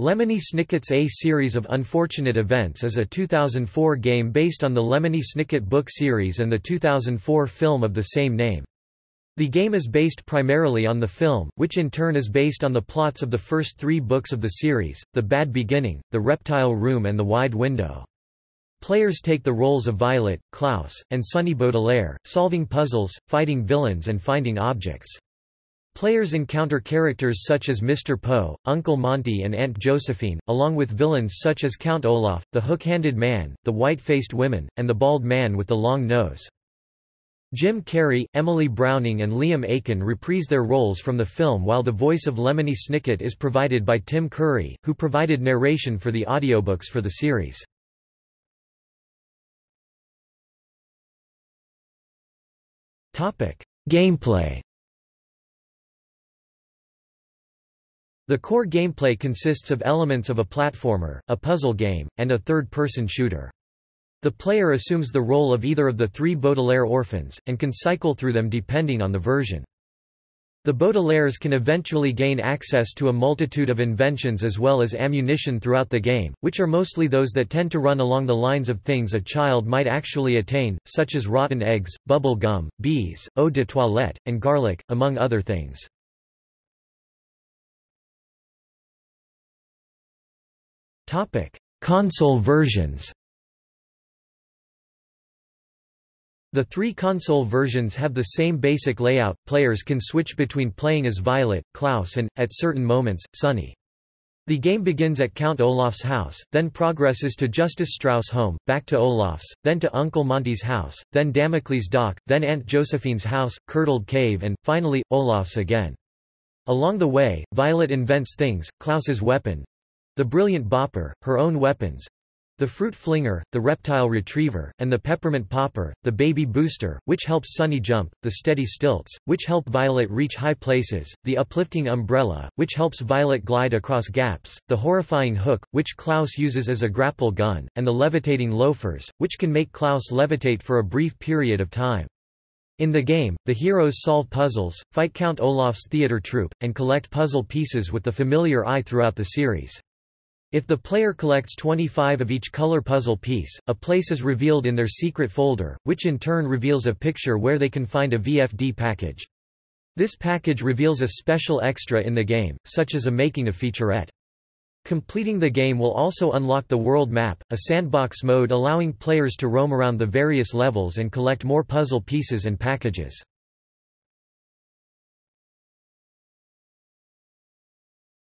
Lemony Snicket's A Series of Unfortunate Events is a 2004 game based on the Lemony Snicket book series and the 2004 film of the same name. The game is based primarily on the film, which in turn is based on the plots of the first three books of the series, The Bad Beginning, The Reptile Room and The Wide Window. Players take the roles of Violet, Klaus, and Sunny Baudelaire, solving puzzles, fighting villains and finding objects. Players encounter characters such as Mr. Poe, Uncle Monty and Aunt Josephine, along with villains such as Count Olaf, the hook-handed man, the white-faced women, and the bald man with the long nose. Jim Carrey, Emily Browning and Liam Aiken reprise their roles from the film while the voice of Lemony Snicket is provided by Tim Curry, who provided narration for the audiobooks for the series. Gameplay The core gameplay consists of elements of a platformer, a puzzle game, and a third-person shooter. The player assumes the role of either of the three Baudelaire orphans, and can cycle through them depending on the version. The Baudelaires can eventually gain access to a multitude of inventions as well as ammunition throughout the game, which are mostly those that tend to run along the lines of things a child might actually attain, such as rotten eggs, bubble gum, bees, eau de toilette, and garlic, among other things. Topic: Console versions. The three console versions have the same basic layout. Players can switch between playing as Violet, Klaus and, at certain moments, Sunny. The game begins at Count Olaf's house, then progresses to Justice Strauss' home, back to Olaf's, then to Uncle Monty's house, then Damocles Dock, then Aunt Josephine's house, Curdled Cave and, finally, Olaf's again. Along the way, Violet invents things, Klaus's weapon, the Brilliant Bopper, her own weapons, the Fruit Flinger, the Reptile Retriever, and the Peppermint Popper, the Baby Booster, which helps Sunny jump, the Steady Stilts, which help Violet reach high places, the Uplifting Umbrella, which helps Violet glide across gaps, the Horrifying Hook, which Klaus uses as a grapple gun, and the Levitating Loafers, which can make Klaus levitate for a brief period of time. In the game, the heroes solve puzzles, fight Count Olaf's theater troupe, and collect puzzle pieces with the familiar eye throughout the series. If the player collects 25 of each color puzzle piece, a place is revealed in their secret folder, which in turn reveals a picture where they can find a VFD package. This package reveals a special extra in the game, such as a making of featurette. Completing the game will also unlock the world map, a sandbox mode allowing players to roam around the various levels and collect more puzzle pieces and packages.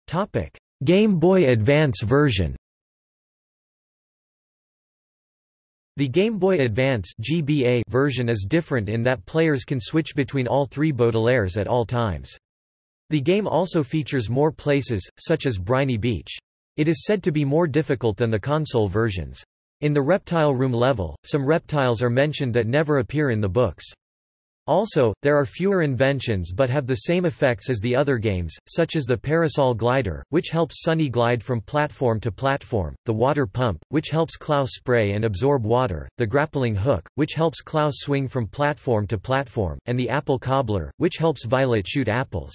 Topic: Game Boy Advance version The Game Boy Advance GBA version is different in that players can switch between all three Baudelaires at all times. The game also features more places, such as Briny Beach. It is said to be more difficult than the console versions. In the Reptile Room level, some reptiles are mentioned that never appear in the books. Also, there are fewer inventions but have the same effects as the other games, such as the parasol glider, which helps Sunny glide from platform to platform, the water pump, which helps Klaus spray and absorb water, the grappling hook, which helps Klaus swing from platform to platform, and the apple cobbler, which helps Violet shoot apples.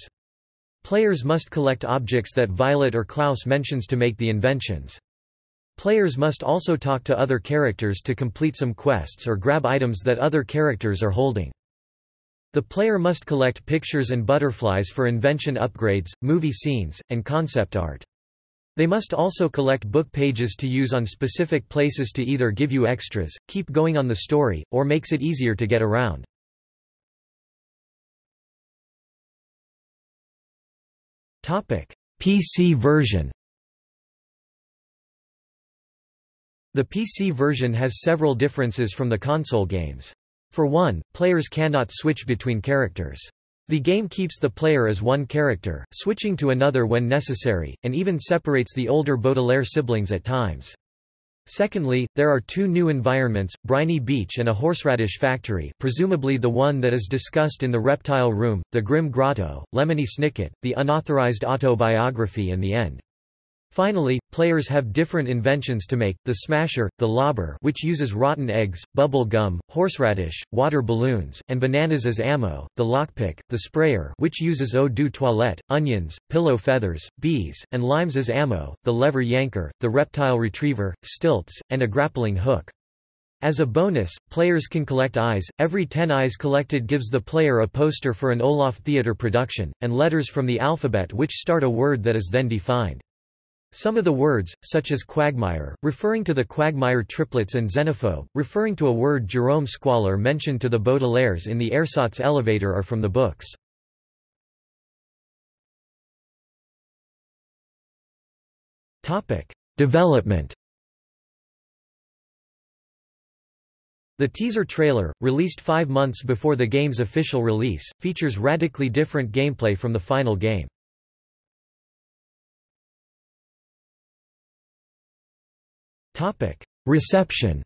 Players must collect objects that Violet or Klaus mentions to make the inventions. Players must also talk to other characters to complete some quests or grab items that other characters are holding. The player must collect pictures and butterflies for invention upgrades, movie scenes, and concept art. They must also collect book pages to use on specific places to either give you extras, keep going on the story, or makes it easier to get around. Topic: PC version The PC version has several differences from the console games. For one, players cannot switch between characters. The game keeps the player as one character, switching to another when necessary, and even separates the older Baudelaire siblings at times. Secondly, there are two new environments, Briny Beach and a horseradish factory presumably the one that is discussed in the Reptile Room, the Grim Grotto, Lemony Snicket, the unauthorized autobiography and the end. Finally, players have different inventions to make, the smasher, the lobber which uses rotten eggs, bubble gum, horseradish, water balloons, and bananas as ammo, the lockpick, the sprayer which uses eau de toilette, onions, pillow feathers, bees, and limes as ammo, the lever yanker, the reptile retriever, stilts, and a grappling hook. As a bonus, players can collect eyes. Every 10 eyes collected gives the player a poster for an Olaf theatre production, and letters from the alphabet which start a word that is then defined. Some of the words, such as quagmire, referring to the Quagmire triplets and xenophobe, referring to a word Jerome Squalor mentioned to the Baudelaires in the ersatz elevator are from the books. Development The teaser trailer, released five months before the game's official release, features radically different gameplay from the final game. Reception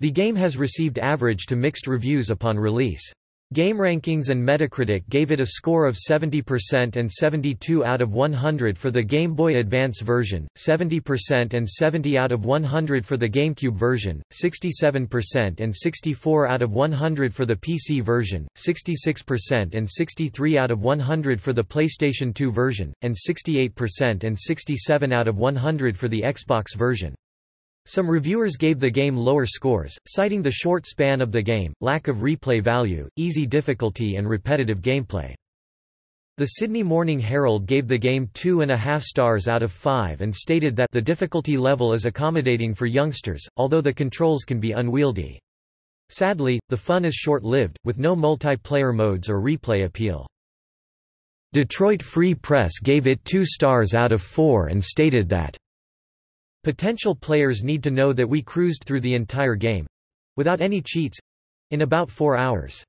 The game has received average to mixed reviews upon release. GameRankings and Metacritic gave it a score of 70% and 72 out of 100 for the Game Boy Advance version, 70% and 70 out of 100 for the GameCube version, 67% and 64 out of 100 for the PC version, 66% and 63 out of 100 for the PlayStation 2 version, and 68% and 67 out of 100 for the Xbox version. Some reviewers gave the game lower scores, citing the short span of the game, lack of replay value, easy difficulty and repetitive gameplay. The Sydney Morning Herald gave the game two and a half stars out of five and stated that the difficulty level is accommodating for youngsters, although the controls can be unwieldy. Sadly, the fun is short-lived, with no multiplayer modes or replay appeal. Detroit Free Press gave it two stars out of four and stated that Potential players need to know that we cruised through the entire game without any cheats in about four hours.